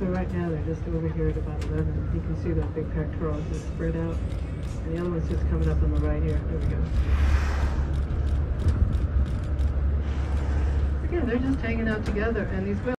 So right now they're just over here at about 11. You can see that big pectoral just spread out. And the other one's just coming up on the right here. There we go. Again, they're just hanging out together. And these